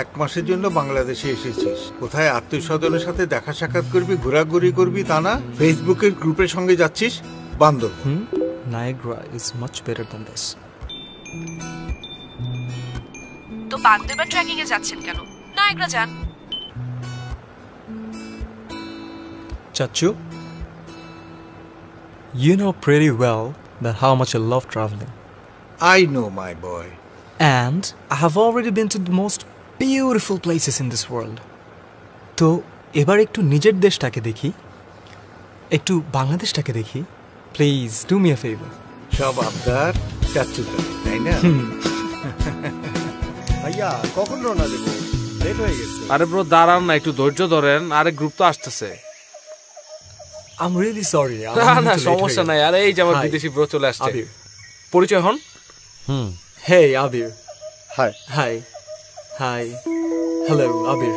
এক মাসের জন্য বাংলাদেশে এসেছিস। কোথায় আত্মীয় স্বজনের সাথে দেখা সাক্ষাৎ করবি ঘোরাঘুরি করবি তা না? ফেসবুকের গ্রুপের সঙ্গে যাচ্ছিস? বান্দর? Niagara is much better than this. তো বাগদেবা ট্রেকিং এ যাচ্ছেন কেন? নায়গ্রা যান। Chachu, you know pretty well that how much I love traveling. I know my boy And I have already been to the most beautiful places in this world. তো এবার একটু নিজের দেশটাকে দেখি। একটু বাংলাদেশটাকে দেখি। Please do me a favour সব আবদার চাচ্ছু তাই না? ভাইয়া কখন রওনা দেবো? লেট হয়ে গেছে। আরে ব্রো দাঁড়ান না একটু ধৈর্য ধরেন। আরে গ্রুপ তো আসতেছে। আই এম রিয়েলি সরি না না সমস্যা নাই। আরে এই যে আমার. বিদেশি ব্রো চলে আসছে। পরিচয় হন। Hey, Abir. Hi Hi. Hi. Hello, Abir.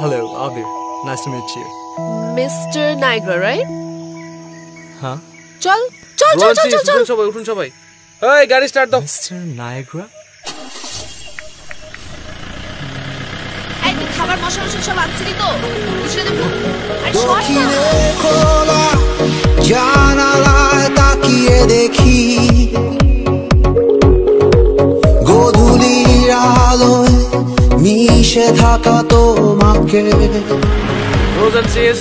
Hello, Abir. Nice to meet you. Mister Niagara right Huh? চল চল চল চল চল চল সবাই উঠুন সবাই এই গাড়ি স্টার্ট দাও Mr. Niagara? এই খাবার মশলা মশলা সব আনছিলি তো বুঝলে দেবো আর দক্ষিণে খোলা জানালায় তাকিয়ে দেখি আলোয় মিশে থাকা তোমাকে। রোজ এন্ড সিস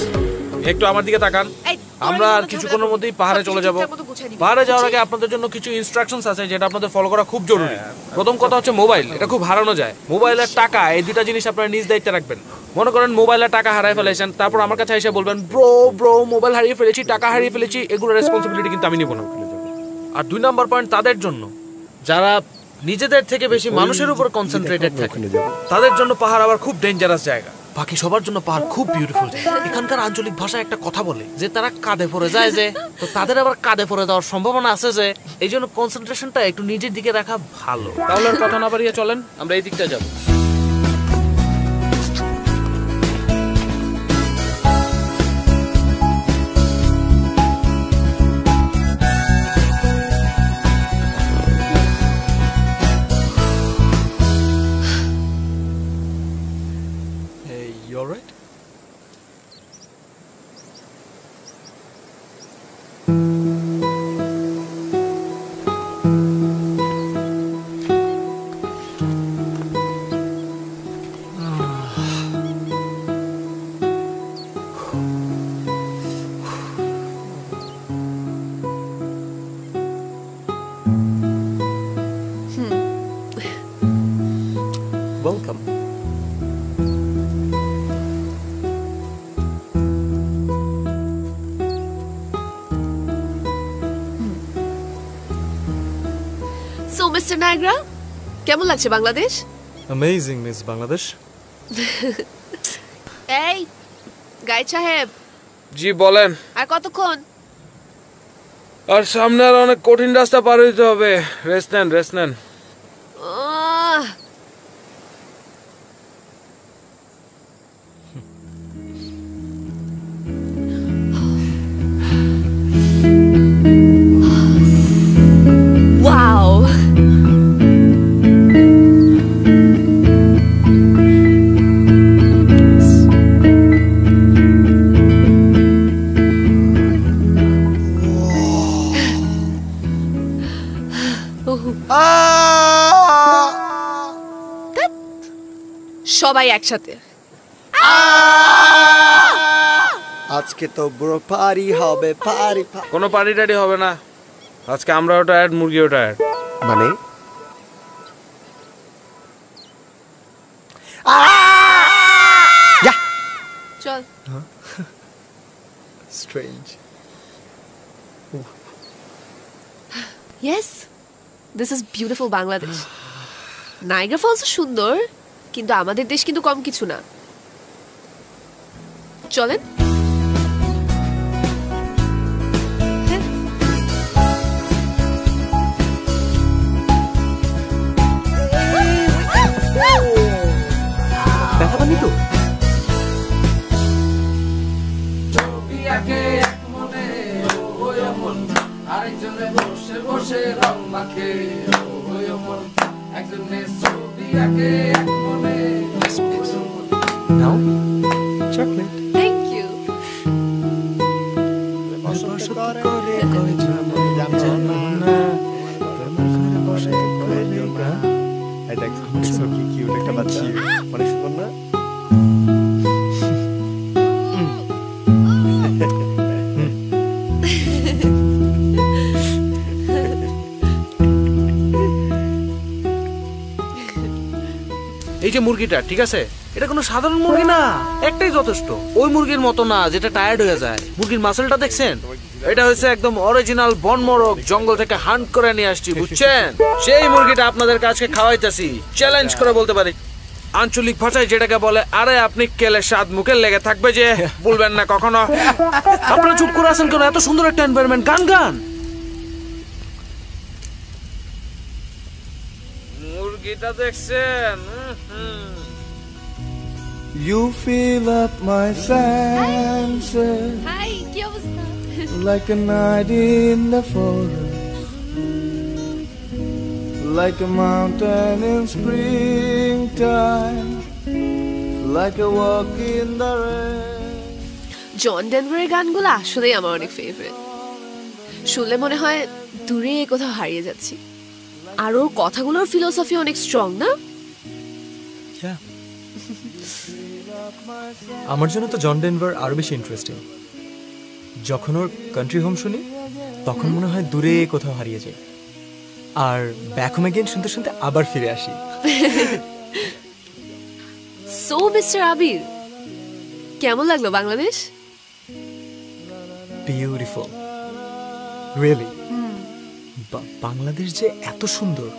একটু আমার দিকে তাকান। আমরা আর কিছুক্ষণের মধ্যেই পাহাড়ে চলে যাব। পাহাড়ে যাওয়ার আগে আপনাদের জন্য কিছু ইনস্ট্রাকশনস আছে যেটা আপনাদের ফলো করা খুব জরুরি। প্রথম কথা হচ্ছে মোবাইল এটা খুব হারানো যায়। মোবাইল আর টাকা এই দুটা জিনিস আপনারা নিজ দায়িত্বে রাখবেন। মনে করেন মোবাইল আর টাকা হারাই ফেলেছেন তারপর আমার কাছে এসে বলবেন ব্রো ব্রো মোবাইল হারিয়ে ফেলেছি টাকা হারিয়ে ফেলেছি এগুলো রেসপন্সিবিলিটি কিন্তু আমি নিব না। আর দুই নাম্বার পয়েন্ট তাদের জন্য যারা নিজেদের থেকে বেশি মানুষের উপর কনসেন্ট্রেটেড থাকে। তাদের জন্য পাহাড় আবার খুব ডেঞ্জারাস জায়গা। বাকি সবার জন্য পাহাড় খুব বিউটিফুল এখানকার আঞ্চলিক ভাষায় একটা কথা বলে যে তারা কাঁধে পড়ে যায় যে তো তাদের আবার কাঁধে পড়ে যাওয়ার সম্ভাবনা আছে যে এই জন্য কনসেন্ট্রেশনটা একটু নিজের দিকে রাখা ভালো। তাহলে আর কথা না বাড়িয়ে চলেন আমরা এই দিকটা যাব। মিস্টার নায়গ্রা কেমন লাগছে বাংলাদেশ? অ্যামেজিং মিস বাংলাদেশ এই গাইড সাহেব। জি বলেন। আর কতক্ষণ? আর সামনে আর অনেক কঠিন রাস্তা পার হইতে হবে। রেস্ট নেন রেস্ট নেন। একসাথে। আজকে তো ব্রো পারি হবে পারি কোনো পার্টি টাটি হবে না। আজকে আমরাও টায়ার্ড মুরগিও টায়ার্ড মানে? চল। Strange. Yes this is beautiful Bangladesh Niagara falls সুন্দর। কিন্তু আমাদের দেশ কিন্তু কম কিছু না। চলেন। হ্যাঁ। ব্যথা পানি তো? আরেকজনে বসে বসে রং মাখে একজনে নাও চকলেট কি কিউট একটা বাচ্চা। অনেক এই যে মুরগিটা, ঠিক আছে? এটা কোনো সাধারণ মুরগি না, একটাই যথেষ্ট। ওই মুরগির মতো না, যেটা টায়ার্ড হয়ে যায়। মুরগির মাসেলটা দেখছেন? এটা হচ্ছে একদম অরিজিনাল বনমরক জঙ্গল থেকে হান্ট করে নিয়ে আসছি, বুঝছেন? সেই মুরগিটা আপনাদের কাছে খাওয়াইতেছি। চ্যালেঞ্জ করে বলতে পারি। আঞ্চলিক ভাষায় যেটাকে বলে, আরে, আপনি কেলে স্বাদ মুখে লেগে থাকবে যে? বলবেন না কখনো। আপনারা চুপ করে আছেন কেন? এত সুন্দর একটা এনভায়রনমেন্ট গান গান! মুরগিটা দেখছেন। You fill up my senses কি অবস্থা like a night in the forest, like a mountain in springtime, like a walk in the rain. জন ডেনভারের গানগুলো আসলেই আমার অনেক ফেভারিট শুনলে মনে হয় দূরে কোথাও হারিয়ে যাচ্ছি আর ওর কথাগুলোর ফিলোসফি অনেক স্ট্রং না. আমার জন্য তো জন ডেনভার আরও বেশি ইন্টারেস্টিং যখন ওর কান্ট্রি হোম শুনি তখন মনে হয় দূরে কোথাও হারিয়ে যায়। আর ব্যাক হোম এগেন শুনতে শুনতে আবার ফিরে আসি। সো মিস্টার আবির কেমন লাগল বাংলাদেশ? বিউটিফুল রিয়েলি বাংলাদেশ যে এত সুন্দর।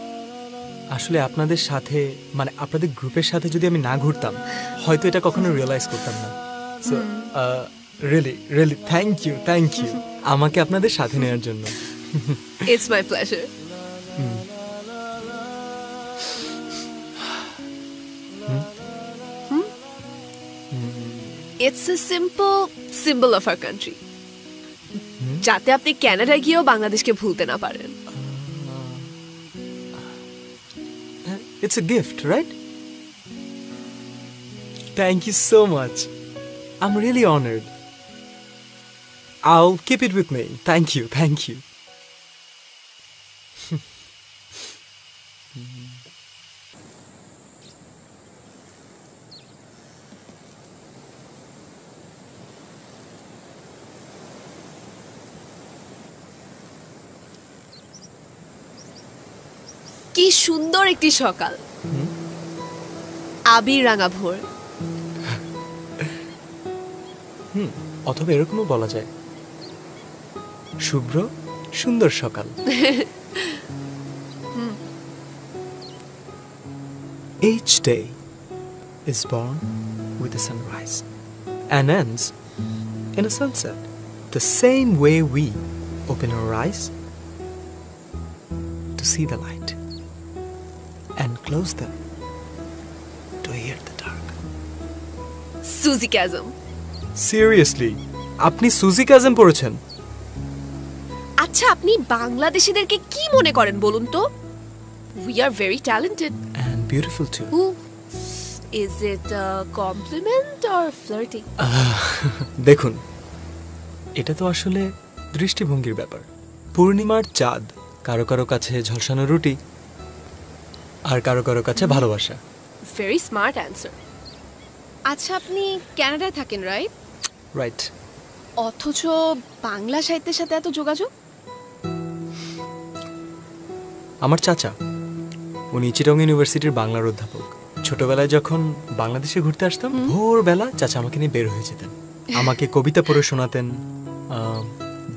আসলে আপনাদের সাথে মানে আপনাদের গ্রুপের সাথে যদি আমি না ঘুরতাম হয়তো এটা কখনো রিয়েলাইজ করতাম না। So really really thank you thank you আমাকে আপনাদের সাথে নেওয়ার জন্য। It's my pleasure it's a simple symbol of our country যাতে আপনি কানাডায় গিয়েও বাংলাদেশকে ভুলতে না পারেন। It's a gift, right? Thank you so much. I'm really honored. I'll keep it with me. Thank you, thank you. সুন্দর একটি সকাল আবির রাঙা ভোর অথবা এরকমও বলা যায় শুভ্র সুন্দর সকাল Each day is born with a sunrise and ends in a sunset. The same way we open our eyes to see the light close them to hear the dark. ক্যাজম সিরিয়াসলি আপনি সুজি কাজম পড়েছেন? আচ্ছা আপনি বাংলাদেশিদেরকে কি মনে করেন বলুন তো? We are very talented and beautiful too who is it compliment or flirting দেখুন এটা তো আসলে দৃষ্টিভঙ্গির ব্যাপার। পূর্ণিমার চাঁদ কারও কারও কাছে ঝলসানো রুটি আর কারও কারও কাছে ভালোবাসা। ভেরি স্মার্ট অ্যান্সার আচ্ছা আপনি কানাডায় থাকেন রাইট রাইট অথচ বাংলা সাহিত্যের সাথে এত যোগাযোগ? আমার চাচা উনি চিটং ইউনিভার্সিটির বাংলার অধ্যাপক। ছোটবেলায় যখন বাংলাদেশে ঘুরতে আসতাম ভোরবেলা চাচা আমাকে নিয়ে বের হয়ে যেতেন। আমাকে কবিতা পড়ে শোনাতেন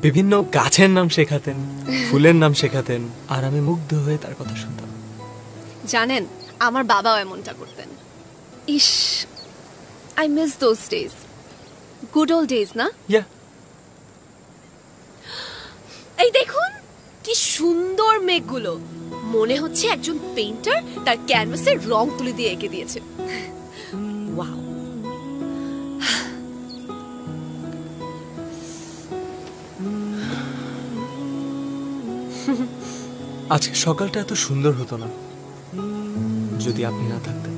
বিভিন্ন গাছের নাম শেখাতেন ফুলের নাম শেখাতেন আর আমি মুগ্ধ হয়ে তার কথা শুনতাম। জানেন আমার বাবাও এমনটা করতেন। ইস I miss those days good old days না? এই দেখুন কি সুন্দর মেঘগুলো। মনে হচ্ছে একজন পেইন্টার তার ক্যানভাসে রং তুলে দিয়ে এঁকে দিয়েছে। ওয়াও আজকে সকালটা এত সুন্দর হতো না। যদি আপনি না থাকতেন।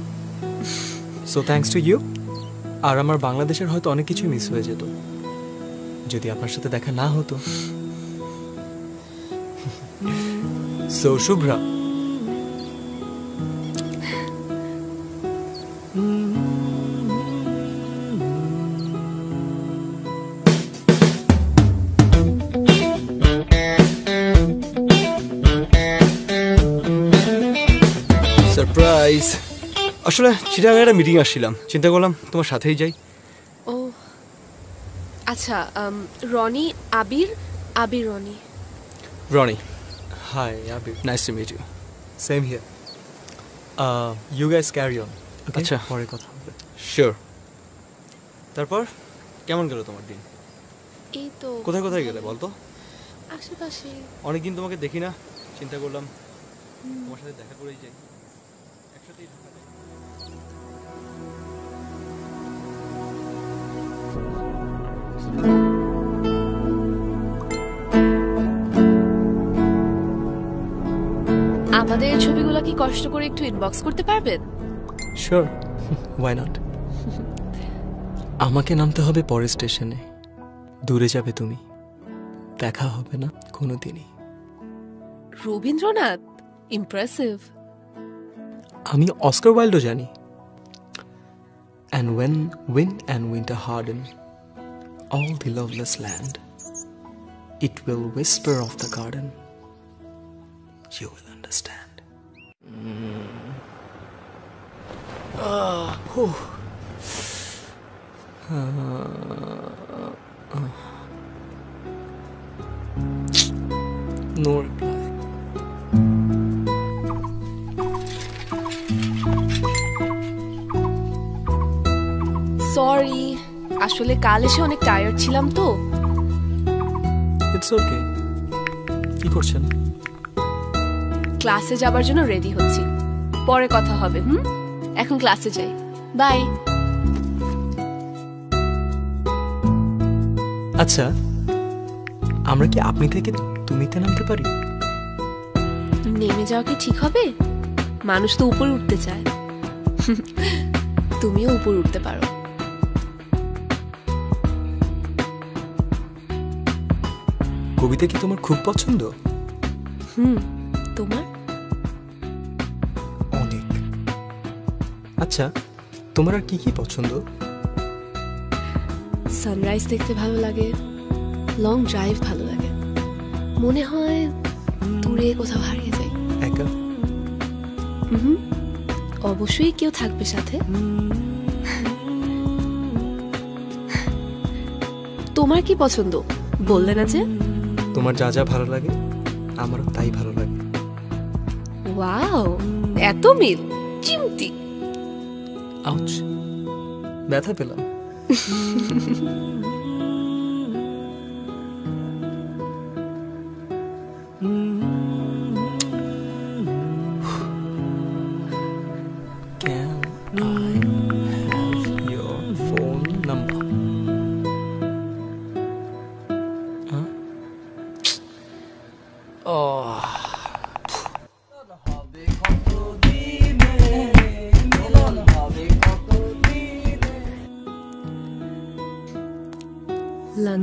সো থ্যাংকস টু ইউ আর আমার বাংলাদেশের হয়তো অনেক কিছুই মিস হয়ে যেত। যদি আপনার সাথে দেখা না হতো। সো শুভ্রা আসলে চিটাগাং একটা মিটিং আসছিলাম। চিন্তা করলাম তোমার সাথেই যাই। ও আচ্ছা Roni Abir Abir Roni. Roni. Hi Abir. Nice to meet you same here you guys carry on আচ্ছা। পরে কথা হবে। শিওর তারপর? কেমন গেল তোমার দিন? এই তো কোথায় কোথায় গেলে বলতো? আশেপাশে। অনেকদিন তোমাকে দেখি না। চিন্তা করলাম তোমার সাথে দেখা করেই যাই। একসাথেই আমাদের ছবিগুলো কি কষ্ট করে একটু ইনবক্স করতে পারবেন? শিওর ওয়াই নট আমাকে নামতে হবে পরের স্টেশনে। দূরে যাবে তুমি। দেখা হবে না কোনো দিনই রবীন্দ্রনাথ? ইমপ্রেসিভ আমি অস্কার ওয়াইল্ডও জানি। and when wind and winter harden all the loveless land, it will whisper of the garden. You will understand. Mm. Uh, uh, uh. No আসলে কাল এসে অনেক টায়ার্ড ছিলাম তো। ইটস ওকে কি করছেন? ক্লাসে যাবার জন্য রেডি হচ্ছি। পরে কথা হবে হুম? এখন ক্লাসে যাই। বাই আচ্ছা আমরা কি আপনি থেকে তুমিতে নামতে পারি? নেমে যাওয়া কি ঠিক হবে? মানুষ তো উপরে উঠতে চায়। তুমিও উপরে উঠতে পারো। কবিতা কি তোমার খুব পছন্দ? হুম তোমার? অনেক। আচ্ছা তোমার আর কি কি পছন্দ? সানরাইজ দেখতে ভালো লাগে লং ড্রাইভ ভালো লাগে। মনে হয় দূরে কোথাও হারিয়ে যাই। একা? হুম অবশ্যই কেউ থাকবে সাথে। তোমার কি পছন্দ? বললে না যে? তোমার যা যা ভালো লাগে আমারও তাই ভালো লাগে। ওয়াও এত মিল চিমটি। আউচ ব্যথা পেলাম।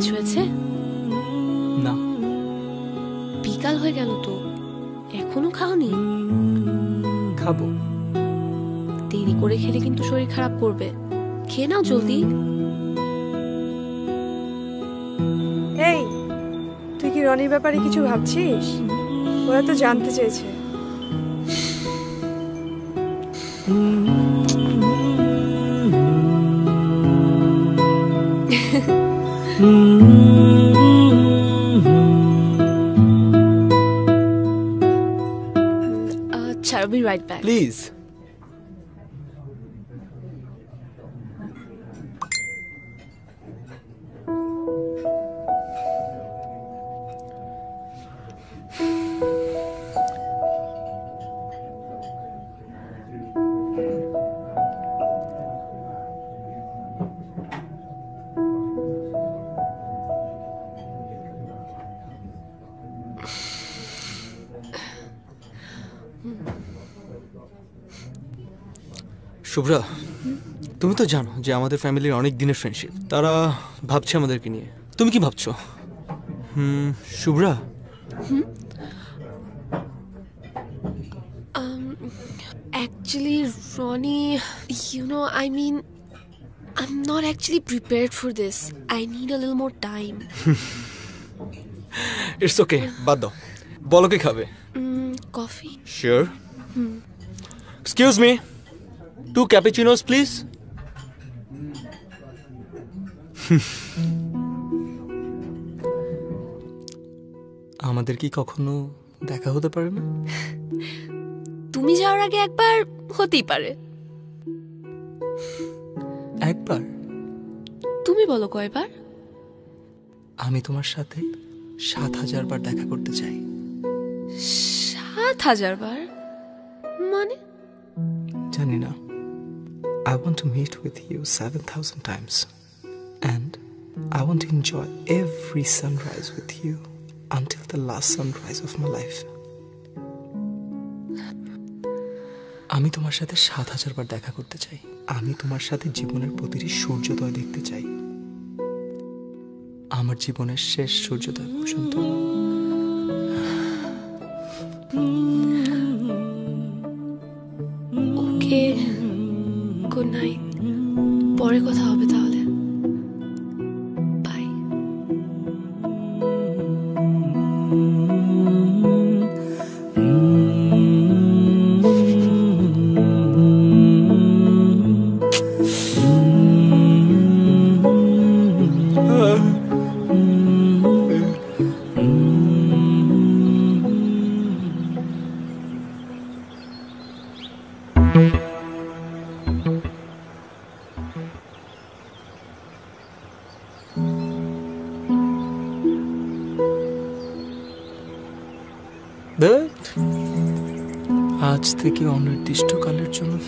হয়েছে? না। বিকাল হয়ে গেল তো। এখনও খাওনি? খাব। দেরি করে খেলে কিন্তু শরীর খারাপ করবে। খেয়ে নাও জলদি। এই তুই কি রনির ব্যাপারে কিছু ভাবছিস? ওরা তো জানতে চেয়েছে। আচ্ছা be right back please Shubhra তুমি তো জানো যে আমাদের ফ্যামিলির অনেক দিনের ফ্রেন্ডশিপ তারা ভাবছে আমাদেরকে নিয়ে। তুমি কি ভাবছ? হুম Shubhra? Actually Roni you know I I am actually prepared for this I need a little more it's okay বাদ দাও। বলো কি খাবে? Coffee sure excuse two cappuccinos please আমাদের কি কখনো দেখা হতে পারে না? তুমি যাওয়ার আগে একবার হতেই পারে। একবার? তুমি বলো কয়বার? আমি তোমার সাথে সাত হাজার বার দেখা করতে চাই। সাত হাজার বার? মানে? জানি না। I want to meet with you 7,000 times. And I want to enjoy every sunrise with you until the last sunrise of my life. আমি তোমার সাথে সাত হাজার বার দেখা করতে চাই আমি তোমার সাথে জীবনের প্রতিটি সূর্যোদয় দেখতে চাই আমার জীবনের শেষ সূর্যোদয় পর্যন্ত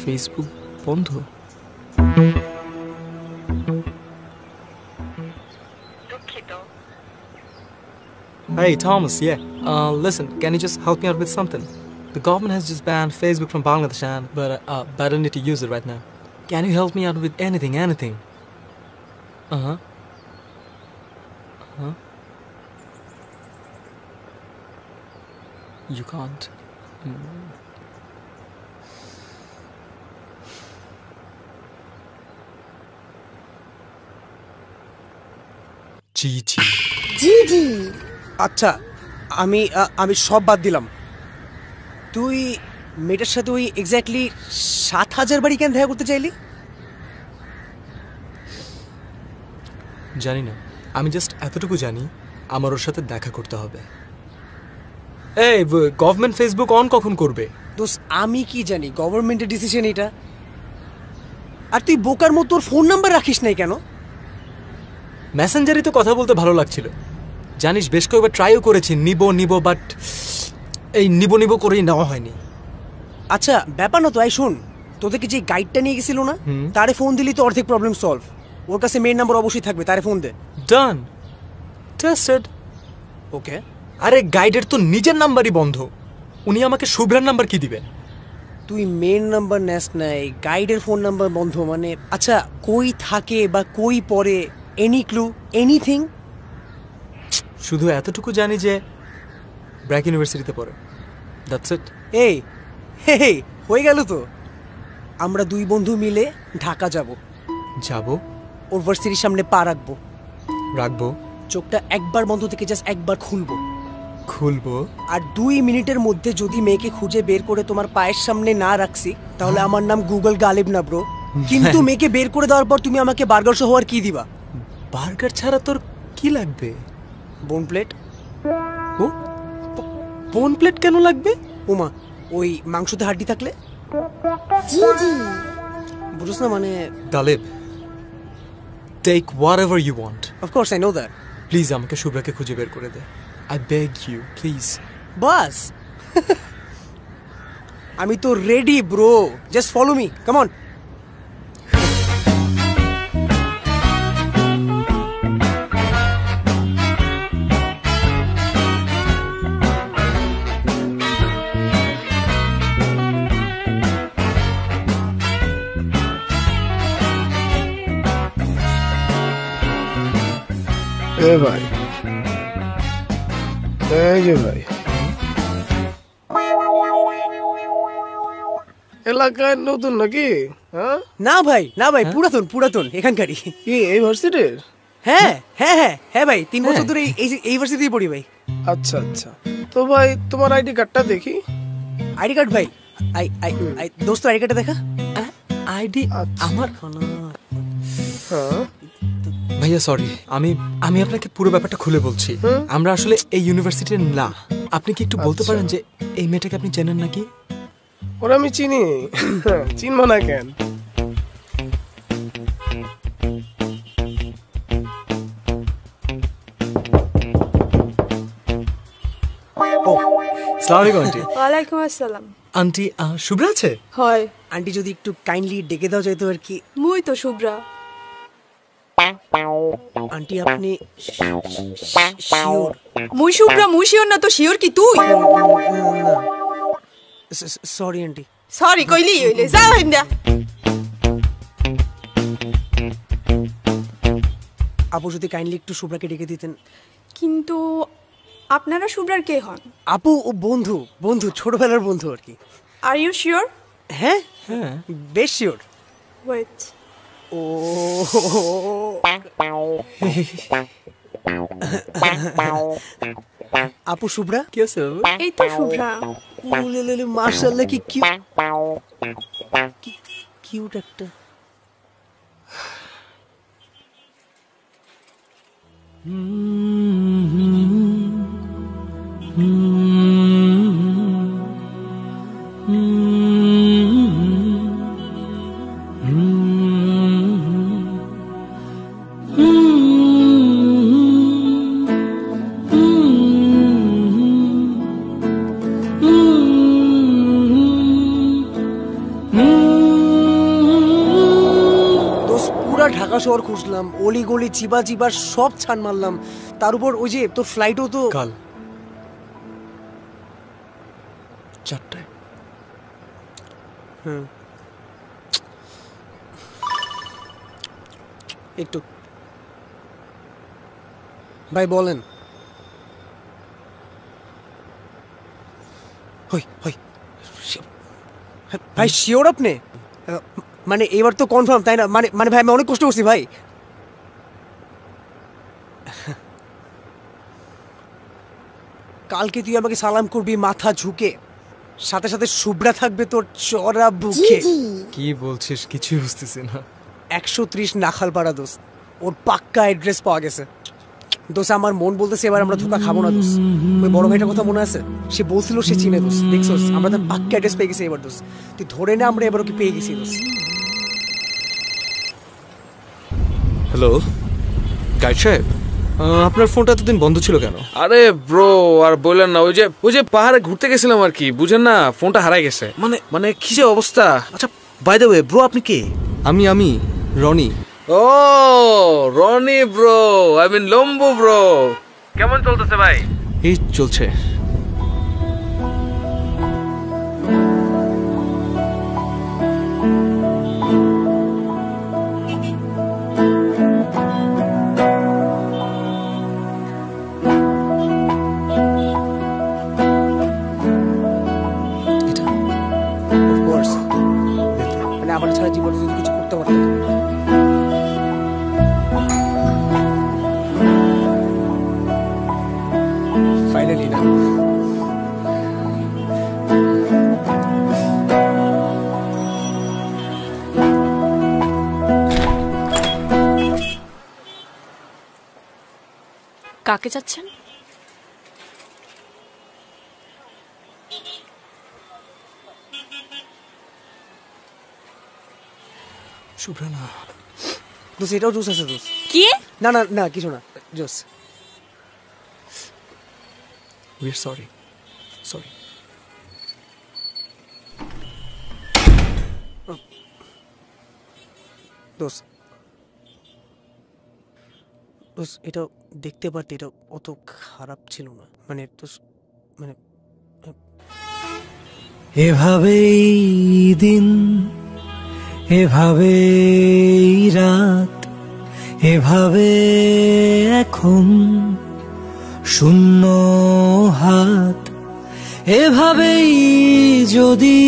ফেসবুক বন্ধ Hey Thomas, yeah. Uh, listen, can you just help me out with something? The government has just banned Facebook from Bangladesh, and but uh, but I don't need to use it right now. Can you help me out with anything, anything? Uh huh. Uh huh. You can't. Mm. জি জি জি জি। আচ্ছা আমি আমি সব বাদ দিলাম। তুই মেয়েটার সাথে ওই এক্স্যাক্টলি সাত হাজার বাড়ি কেন দেখা করতে চাইলি? জানি না। আমি জাস্ট এতটুকু জানি আমার ওর সাথে দেখা করতে হবে। এই গভর্নমেন্ট ফেসবুক অন কখন করবে? দোস্ত আমি কি জানি? গভর্নমেন্টের ডিসিশন এটা আর তুই বোকার মতো তোর ফোন নাম্বার রাখিস নাই কেন? মেসেঞ্জারে তো কথা বলতে ভালো লাগছিল। জানিস বেশ কয়েকবার ট্রাইও করেছি নিব নিব বাট এই নিব নিব করেই নেওয়া হয়নি। আচ্ছা ব্যাপার না তো আই শোন তোদেরকে যে গাইডটা নিয়ে গেছিল না তারে ফোন দিলি তো অর্ধেক প্রবলেম সলভ ওর কাছে মেন নাম্বার অবশ্যই থাকবে তারে ফোন দে। ডান টেস্টেড ওকে আরে গাইডের তো নিজের নাম্বারই বন্ধ। উনি আমাকে শুভ্রার নাম্বার কি দিবে তুই মেন নাম্বার নেস নাই গাইডের ফোন নাম্বার বন্ধ মানে আচ্ছা কই থাকে বা কই পড়ে এনি ক্লু এনিথিং শুধু এতটুকু জানি যে ব্র্যাক ইউনিভার্সিটিতে পড়ে। দ্যাটস ইট এই হে হে হয়ে গেল তো। আমরা দুই বন্ধু মিলে ঢাকা যাব। যাব? ওর ভার্সিটির সামনে পা রাখব। রাখব? চোখটা একবার বন্ধ থেকে জাস্ট একবার খুলবো। খুলবো? আর দুই মিনিটের মধ্যে যদি মেয়েকে খুঁজে বের করে তোমার পায়ের সামনে না রাখছি তাহলে আমার নাম গুগল গালিব না ব্রো কিন্তু মেয়েকে বের করে দেওয়ার পর তুমি আমাকে বার্গার সহ আর কি দিবা? বার্গার ছাড়া তোর কি লাগবে? বোন প্লেট। ও? বোন প্লেট কেন লাগবে? উমা ওই মাংসতে হাড্ডি থাকলে? বুঝছ না মানে Taleb take whatever you want of course I know that please আমাকে শুভ্রাকে খুঁজে বের করে দে। আই বেগ ইউ প্লিজ বাস। আমি তো ready bro just follow me come on এ ভাই এই যে ভাই এলাকায় নতুন নাকি হ্যাঁ না ভাই না ভাই পুরাতন পুরাতন এখানকারই কি এই ভার্সিটির হ্যাঁ হ্যাঁ হ্যাঁ হ্যাঁ ভাই তিন বছর ধরে এই- এই যে- এই ভার্সিটি পড়ি ভাই আচ্ছা আচ্ছা তো ভাই তোমার আইডি কার্ডটা দেখি আইডি কার্ড ভাই আই আই আই দোস্ত আইডি কার্ডটা দেখা আইডি আমার হ্যাঁ ভাইয়া সরি আমি আমি আপনাকে পুরো ব্যাপারটা খুলে বলছি। আমরা আসলে এই ইউনিভার্সিটির না। আপনি কি একটু বলতে পারেন যে এই মেয়েটাকে আপনি চেনেন নাকি? ওরা আমি চিনি। চিনবো না কেন? আন্টি। আসসালাম। আন্টি শুভ্রা আছে? হয়। আন্টি যদি একটু কাইন্ডলি ডেকে দাও যাইতো আর কি? মুই তো শুভ্রা। আন্টি আপনি শিওর? মুই শুভ্রা মুই শিওর না তো শিওর কি তুই? সরি আন্টি সরি কইলি হইলে যা হইন্দা আপু যদি কাইন্ডলি একটু শুভ্রাকে ডেকে দিতেন। কিন্তু আপনারা শুভ্রার কে হন? আপু ও বন্ধু বন্ধু ছোটবেলার বন্ধু আর কি। আর ইউ শিওর হ্যাঁ হ্যাঁ। বেশ শিওর ওয়েট আপু শুভ্রা কি আছে এই তো শুভ্রা। মার্শাল্লাহ কি কিউট একটা। দোস্ত শহর খুঁজলাম অলি গলি চিবা চিবা সব ছান মারলাম। তার উপর ওই যে তোর ফ্লাইটও তো কাল। চারটায়। হুম। একটু। ভাই বলেন। হই হই। ভাই শিওর আপনি? মানে এবার তো কনফার্ম তাই না? মানে মানে ভাই আমি অনেক কষ্ট করছি ভাই। কালকে তুই আমাকে সালাম করবি মাথা ঝুঁকে। সাথে সাথে শুভ্রা থাকবে তোর চড়া বুকে। কি বলছিস? কিছুই বুঝতেছি না। একশো ত্রিশ নাখালপাড়া দোস্ত। ওর পাক্কা অ্যাড্রেস পাওয়া গেছে। দোস্ত আমার মন বলতেছে এবার আমরা ধোকা খাব না দোস্ত। ওই বড় ভাইটার কথা মনে আছে? সে বলছিল সে চিনে দোস্ত। দেখছোস আমরা তার পাক্কা অ্যাড্রেস পেয়ে গেছি এবার দোস্ত। তুই ধরে না আমরা এবার ওকে পেয়ে গেছি দোস্ত। হ্যালো গাইড সাহেব আপনার ফোনটা এতদিন বন্ধ ছিল কেন? আরে ব্রো আর বললেন না ওই যে ওই যে পাহাড়ে ঘুরতে গেছিলাম আর কি বুঝেন না ফোনটা হারাই গেছে। মানে মানে কি যে অবস্থা? আচ্ছা বাই দ্য ওয়ে ব্রো আপনি কে? আমি আমি রনি। ও রনি ব্রো আই মিন লম্বু ব্রো। কেমন চলতেছে ভাই? এই চলছে। কাকে চাচ্ছেন? শুভ্রা না দোষ এটাও জোস আছে দোষ কি? না না না কিছু না জোস। উই আর সরি সরি দোষ এটা দেখতে পারতে এটা অত খারাপ ছিল না। মানে দোষ মানে এভাবেই দিন, এভাবেই রাত, এভাবে এখন শূন্য হাত, এভাবেই যদি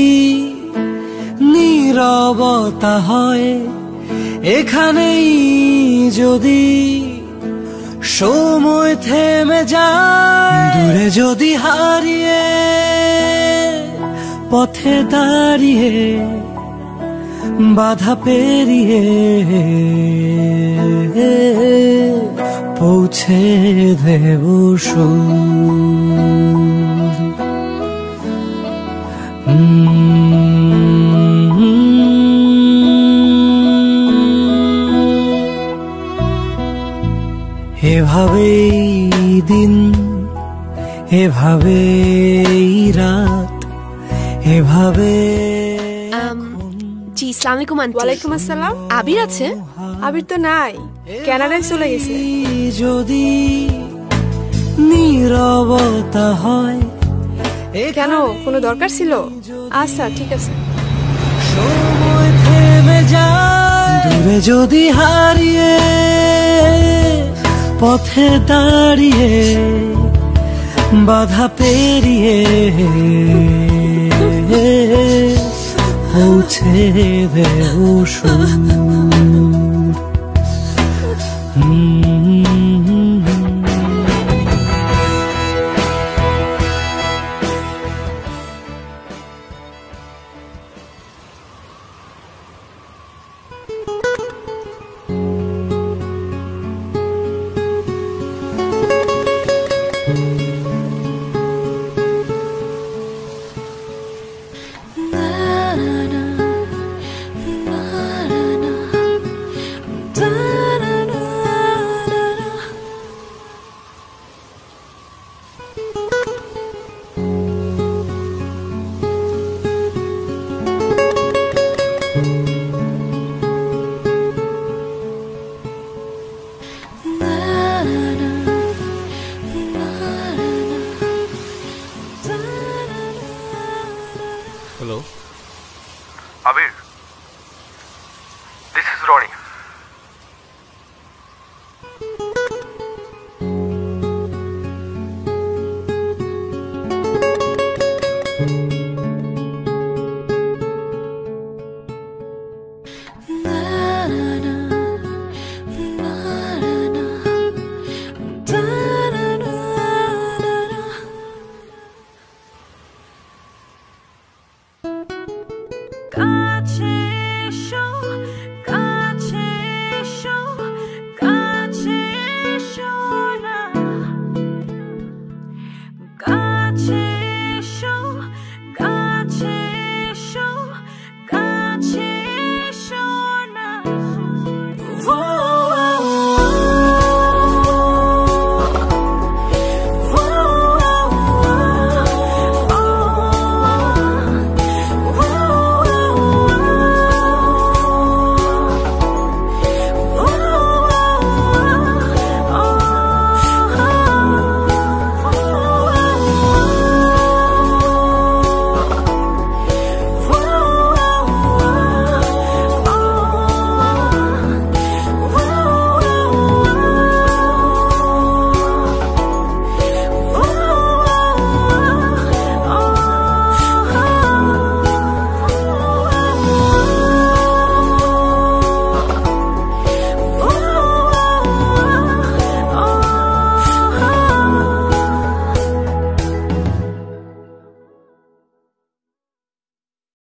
নীরবতা হয়, এখানেই যদি সময় থেমে যায়। দূরে যদি হারিয়ে পথে দাঁড়িয়ে বাধা পেরিয়ে পৌঁছে দেব সুর এভাবেই দিন এভাবেই রাত এভাবে জি সালাম আলাইকুম আন্টি। ওয়ালাইকুম আসসালাম। আবির আছে? আবির তো নাই কানাডায় চলে গেছে। যদি নীরবতা হয় কেন? কোনো দরকার ছিল? আচ্ছা ঠিক আছে। সময় থেমে যায় দূরে যদি হারিয়ে পথে দাঁড়িয়ে বাধা পেরিয়ে পৌঁছে দেব সুর।